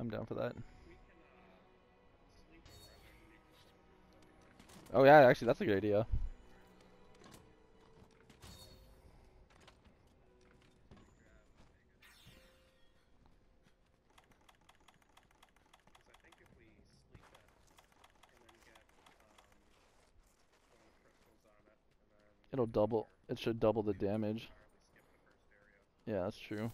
I'm down for that. Oh yeah, actually that's a good idea. It'll double. It should double the damage. Yeah, that's true.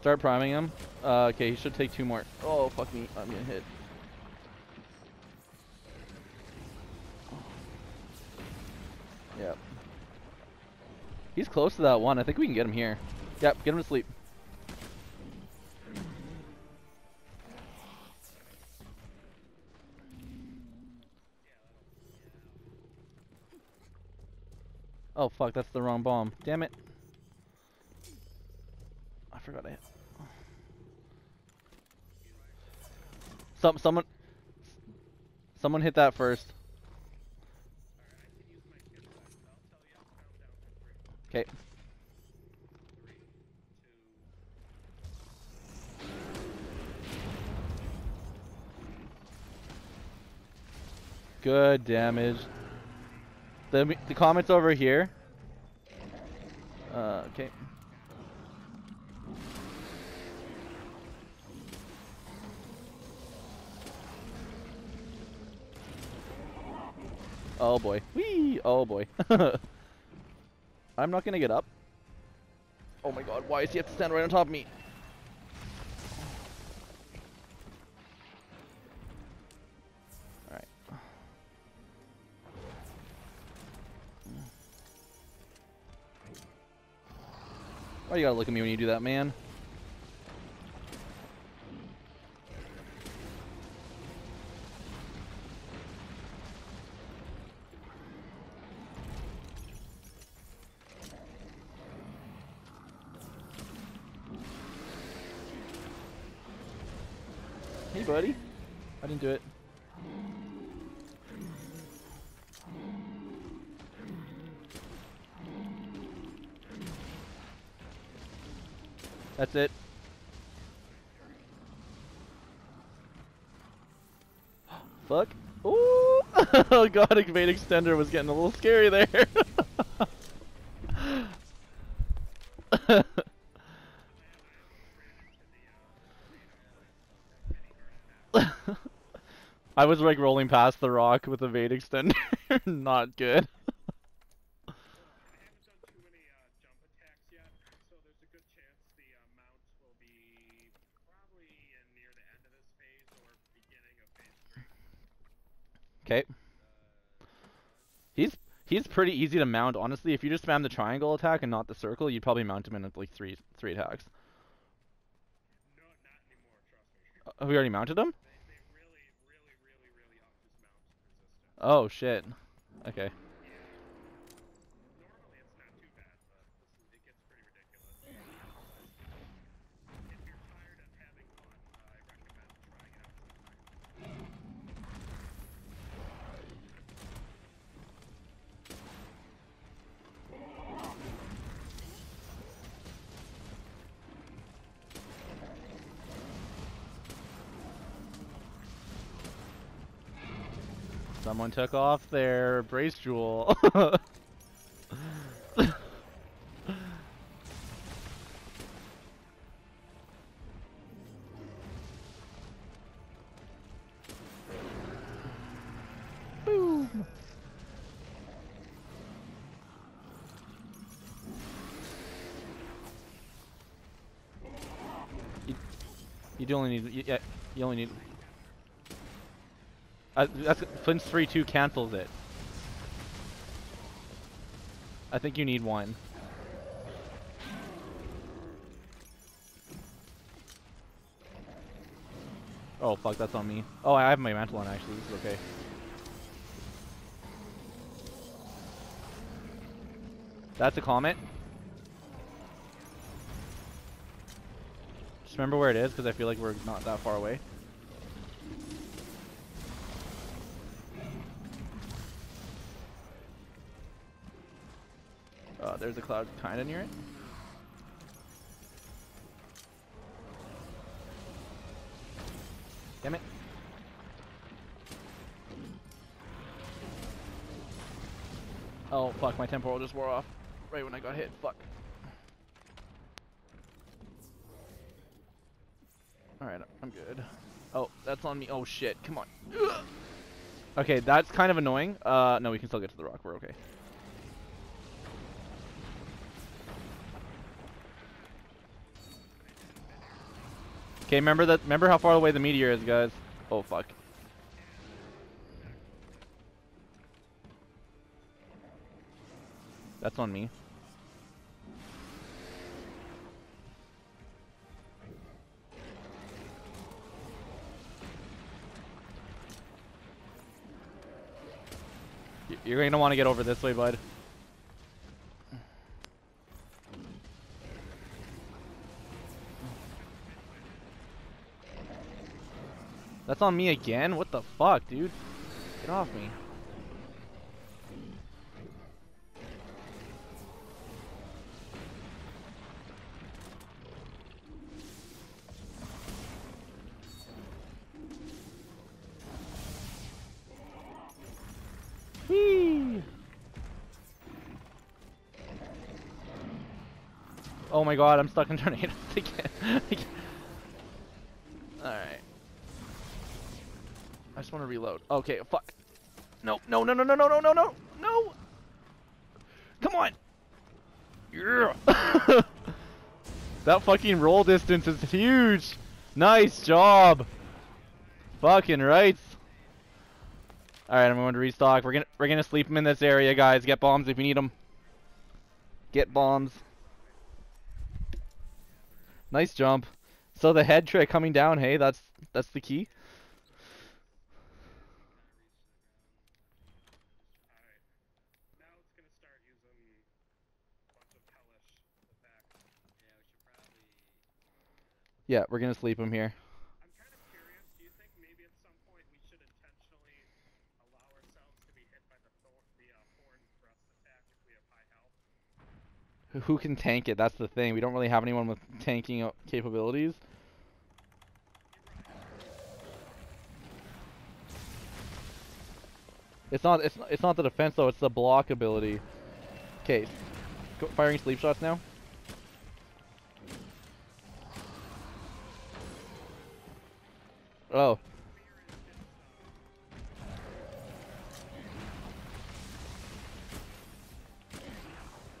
Start priming him. Uh, okay, he should take two more. Oh, fuck me. I'm getting hit. Yep. He's close to that one. I think we can get him here. Yep, get him to sleep. Oh fuck, that's the wrong bomb. Damn it. I forgot I hit. Some someone someone hit that first. Okay. Good damage. The the comments over here. Uh, okay. Oh boy. Whee! Oh boy. I'm not gonna get up. Oh my god, why does he have to stand right on top of me? Alright. Why you gotta look at me when you do that, man? Oh god, Evade Extender was getting a little scary there. I was like rolling past the rock with Evade Extender. Not good. I haven't done too many uh, jump attacks yet, so there's a good chance the uh, mount will be probably in near the end of this phase or beginning of phase three. Okay. He's he's pretty easy to mount, honestly. If you just spam the triangle attack and not the circle, you'd probably mount him in like three three attacks. No, not anymore. Trust me. Uh, we already mounted him? They, they really, really, really. Oh shit. Okay. Normally it's not too bad, but this is, it gets pretty ridiculous. If you're tired of having fun, uh, I recommend trying it out sometime. Someone took off their brace jewel. Boom. You, you only need. Yeah, you only need. That's Flinch Free two cancels it. I think you need one. Oh fuck, that's on me. Oh, I have my mantle on actually. This is okay. That's a comet. Just remember where it is, because I feel like we're not that far away. There's a cloud kinda near it. Damn it. Oh fuck, my temporal just wore off right when I got hit. Fuck. Alright, I'm good. Oh, that's on me. Oh shit, come on. Okay, that's kind of annoying. Uh, no, we can still get to the rock. We're okay. Okay, remember that. Remember how far away the meteor is, guys. Oh fuck. That's on me. You're gonna want to get over this way, bud. That's on me again? What the fuck, dude? Get off me. Oh my god, I'm stuck in tornadoes again. I just want to reload. Okay, fuck. No, no, no, no, no, no, no, no, no, no! Come on! Yeah! that fucking roll distance is huge! Nice job! Fucking rights! Alright, I'm going to restock. We're gonna we're gonna sleep them in this area, guys. Get bombs if you need them. Get bombs. Nice jump. So the head trick coming down, hey, that's that's the key. Alright. Now it's gonna start using a bunch of hellish attacks. Yeah, we should probably. Yeah, we're gonna sleep him here. I'm kind of curious. Do you think maybe at some point we should intentionally allow ourselves to be hit by the thorn, the uh, horn thrust attack if we have high health? Who- Who can tank it? That's the thing. We don't really have anyone with tanking uh, capabilities. It's not. It's it's not the defense though. It's the block ability. Okay, firing sleep shots now.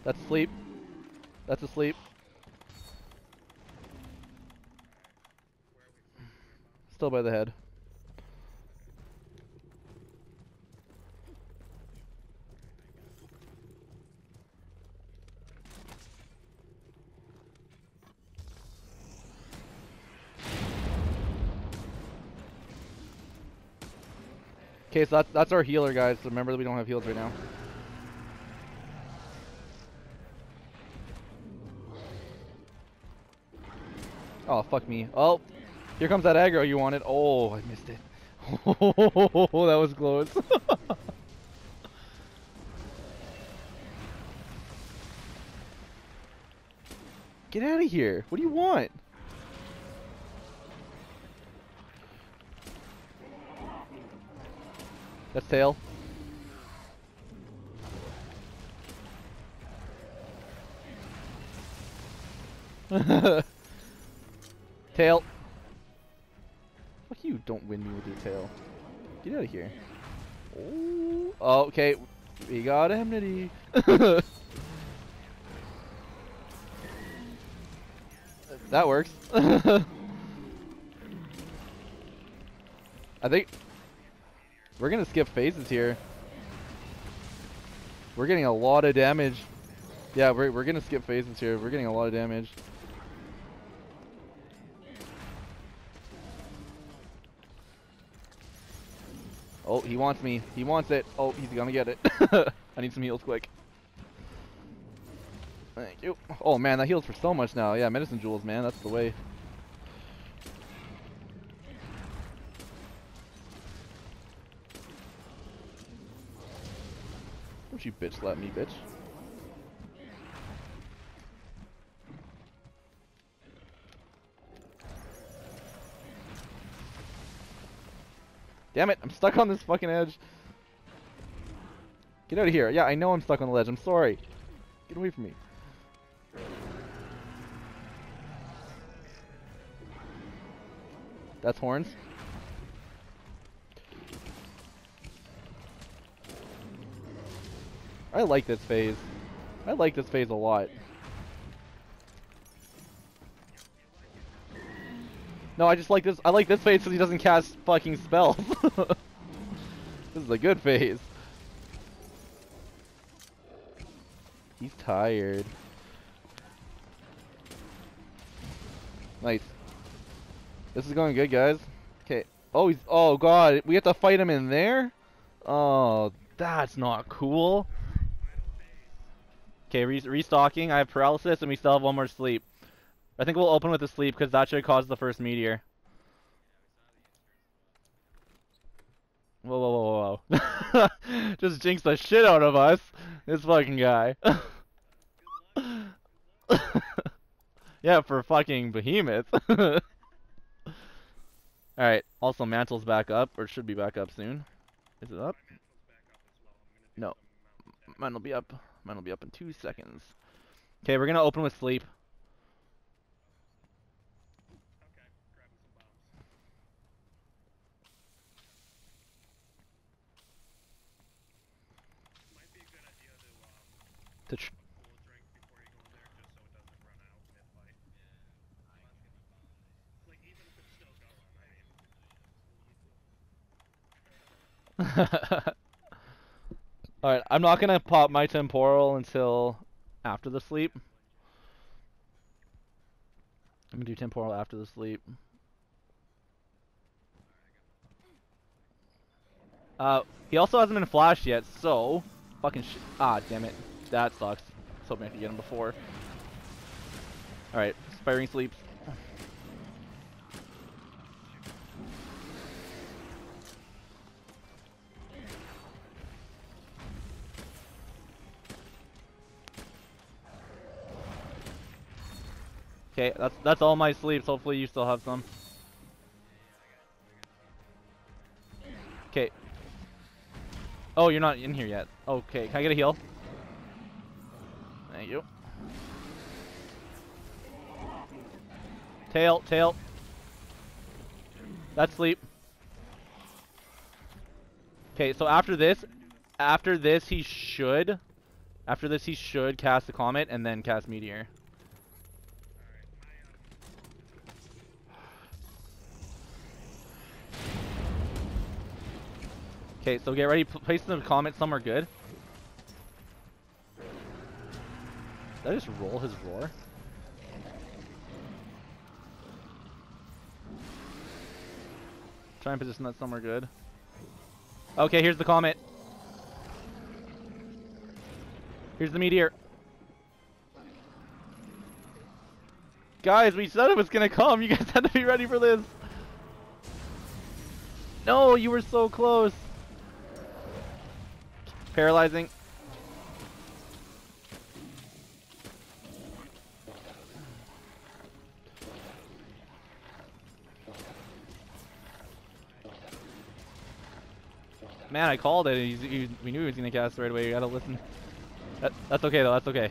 That's sleep. That's asleep. Still by the head. Okay, so that's that's our healer, guys. So remember that we don't have heals right now. Oh fuck me. Oh, here comes that aggro you wanted. Oh, I missed it. Oh, that was close. Get out of here. What do you want? That's tail. tail. Fuck you, don't win me with your tail. Get out of here. Oh, oh, okay. We got enmity. that works. I think we're gonna skip phases here. We're getting a lot of damage. Yeah, we're we're gonna skip phases here. We're getting a lot of damage. Oh, he wants me. He wants it. Oh, he's gonna get it. I need some heals quick. Thank you. Oh man, that heals for so much now. Yeah, medicine jewels, man. That's the way. Don't you bitch slap me, bitch. Damn it, I'm stuck on this fucking edge. Get out of here. Yeah, I know I'm stuck on the ledge. I'm sorry. Get away from me. That's horns. I like this phase. I like this phase a lot. No, I just like this. I like this phase because he doesn't cast fucking spells. this is a good phase. He's tired. Nice. This is going good, guys. Okay. Oh, he's. Oh God, we have to fight him in there. Oh, that's not cool. Okay, re restocking. I have paralysis, and we still have one more sleep. I think we'll open with the sleep because that should cause the first meteor. Whoa, whoa, whoa, whoa. Just jinx the shit out of us. This fucking guy. yeah, for fucking behemoth. Alright, also Mantle's back up, or should be back up soon. Is it up? No. Mine will be up. Mine will be up in two seconds. Okay, we're gonna open with sleep. Alright, I'm not gonna pop my temporal until after the sleep. I'm gonna do temporal after the sleep. Uh, he also hasn't been flashed yet, so fucking sh ah, damn it, that sucks. I was hoping I could get him before. All right, firing sleeps. Okay, that's that's all my sleeps. Hopefully you still have some. Okay. Oh, you're not in here yet. Okay, can I get a heal? Thank you. Tail, tail. That's sleep. Okay, so after this, after this he should, after this he should cast the comet and then cast meteor. Okay, so get ready. Place the comet somewhere good. Did I just roll his roar? Try and position that somewhere good. Okay, here's the comet. Here's the meteor. Guys, we said it was gonna come. You guys had to be ready for this. No, you were so close. Paralyzing. Man, I called it. He's, he, we knew he was gonna cast right away. You gotta listen. That, that's okay though. That's okay.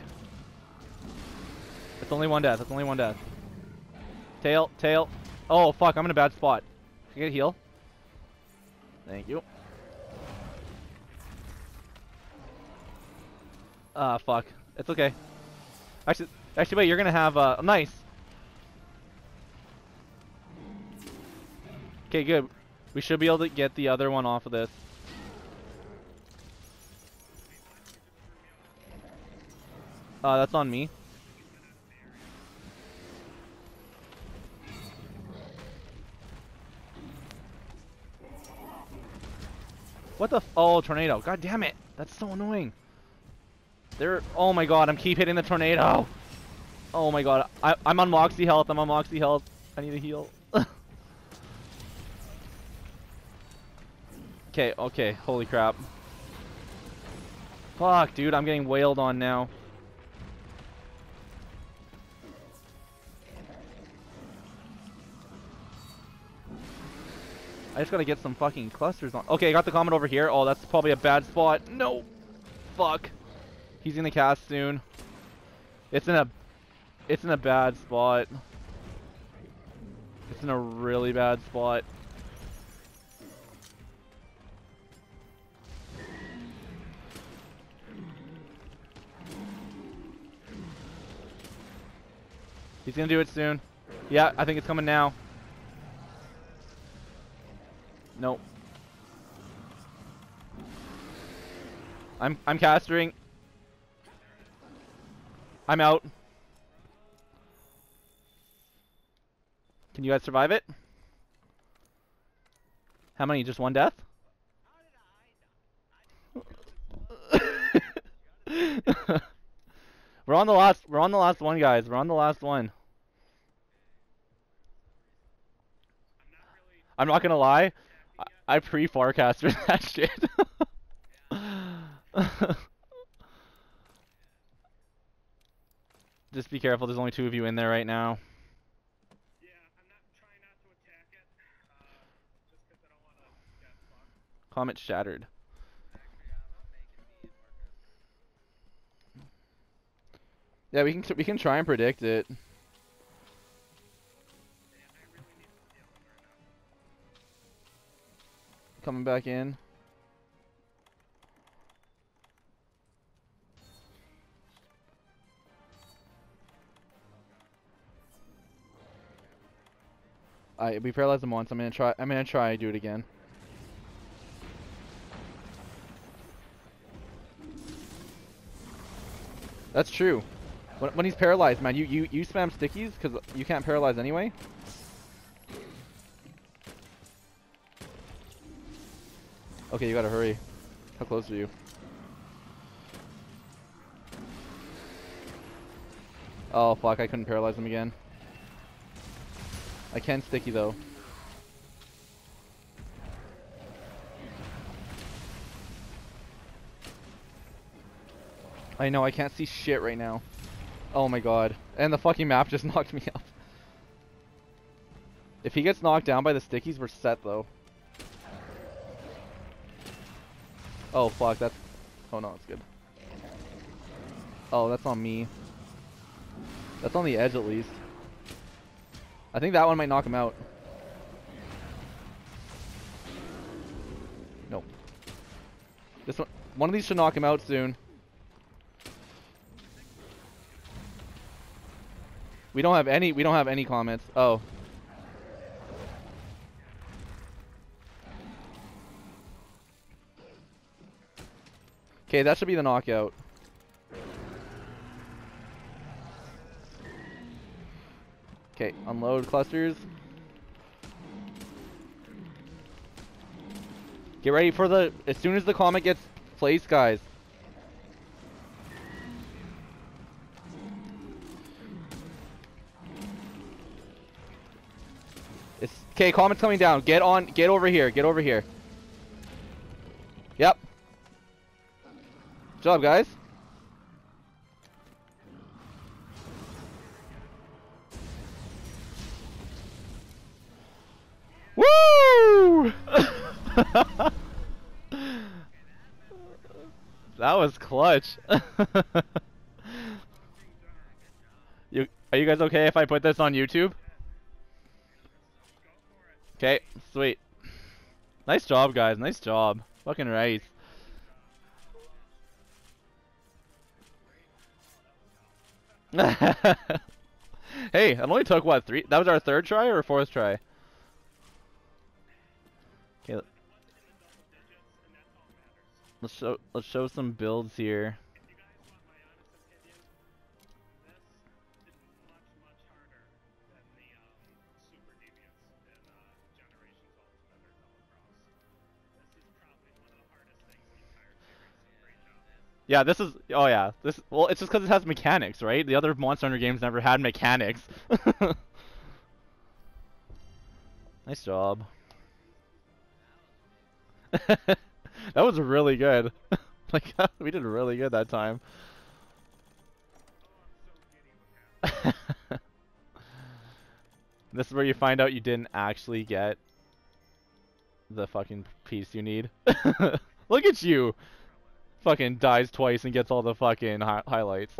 It's only one death. It's only one death. Tail, tail. Oh fuck! I'm in a bad spot. Can I get a heal? Thank you. Ah, uh, fuck. It's okay. Actually, actually, wait. You're gonna have uh, nice. Okay, good. We should be able to get the other one off of this. Uh, that's on me. What the? Oh, tornado! God damn it! That's so annoying. There. Oh my god! I'm keep hitting the tornado. Oh my god! I I'm on Moxie health. I'm on Moxie health. I need a heal. okay. Okay. Holy crap. Fuck, dude. I'm getting wailed on now. I just gotta get some fucking clusters on. Okay, I got the comet over here. Oh, that's probably a bad spot. No. Fuck. He's gonna cast soon. It's in a... It's in a bad spot. It's in a really bad spot. He's gonna do it soon. Yeah, I think it's coming now. Nope. I'm I'm casting. I'm out. Can you guys survive it? How many? Just one death? we're on the last we're on the last one guys. We're on the last one. I'm not gonna lie. I, I pre-forecasted that shit. Just be careful, there's only two of you in there right now. Yeah, I'm not trying not to attack it, uh, just 'cause I don't want to get fucked. Comet shattered. Yeah, we can we can try and predict it. Coming back in. I we paralyzed him once. I'm gonna try. I'm gonna try do it again. That's true. When, when he's paralyzed, man, you you you spam stickies because you can't paralyze anyway. Okay, you gotta hurry. How close are you? Oh fuck, I couldn't paralyze him again. I can sticky though. I know, I can't see shit right now. Oh my god. And the fucking map just knocked me up. If he gets knocked down by the stickies, we're set though. Oh fuck, that's... Oh no, it's good. Oh, that's on me. That's on the edge at least. I think that one might knock him out. Nope. This one, one of these should knock him out soon. We don't have any, we don't have any comments. Oh. Okay, that should be the knockout. Okay, unload clusters. Get ready for the, as soon as the comet gets placed, guys. Okay, comet's coming down. Get on, get over here, get over here. Yep. Good job, guys. Clutch. you are you guys okay if I put this on YouTube? Okay, sweet. Nice job, guys. Nice job. Fucking right. hey, it only took what three? That was our third try or fourth try? Cross. This is probably one of the Yeah, this is. Oh yeah, this. Well, it's just because it has mechanics, right? The other Monster Hunter games never had mechanics. nice job. that was really good. like we did really good that time. This is where you find out you didn't actually get the fucking piece you need. Look at you! Fucking dies twice and gets all the fucking hi highlights.